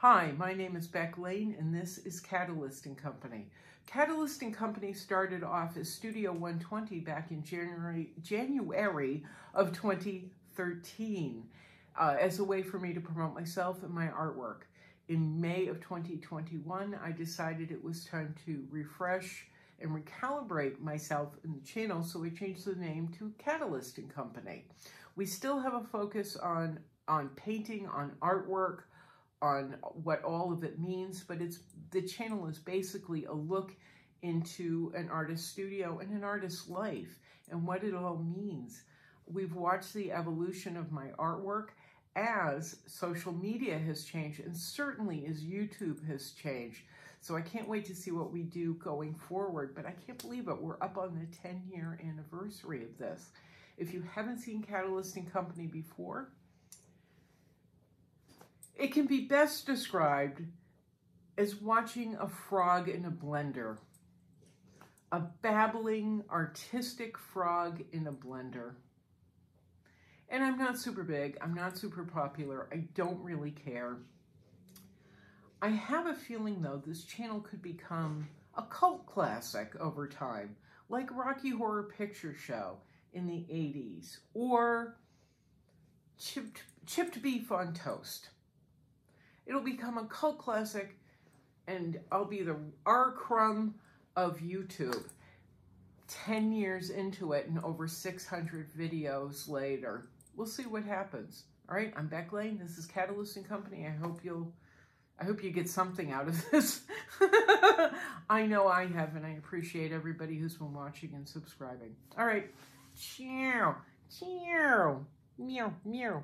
Hi, my name is Beck Lane and this is Catalyst & Company. Catalyst & Company started off as Studio 120 back in January, January of 2013 uh, as a way for me to promote myself and my artwork. In May of 2021, I decided it was time to refresh and recalibrate myself in the channel, so we changed the name to Catalyst & Company. We still have a focus on, on painting, on artwork, on what all of it means, but it's the channel is basically a look into an artist's studio and an artist's life and what it all means. We've watched the evolution of my artwork as social media has changed and certainly as YouTube has changed. So I can't wait to see what we do going forward, but I can't believe it. We're up on the 10 year anniversary of this. If you haven't seen Catalyst & Company before, it can be best described as watching a frog in a blender. A babbling, artistic frog in a blender. And I'm not super big. I'm not super popular. I don't really care. I have a feeling, though, this channel could become a cult classic over time, like Rocky Horror Picture Show in the 80s, or chipped, chipped beef on toast. It'll become a cult classic, and I'll be the R. Crumb of YouTube. 10 years into it and over 600 videos later. We'll see what happens. All right, I'm Beck Lane. This is Catalyst & Company. I hope you'll I hope you get something out of this. I know I have, and I appreciate everybody who's been watching and subscribing. All right. Ciao. Ciao. Meow. Meow.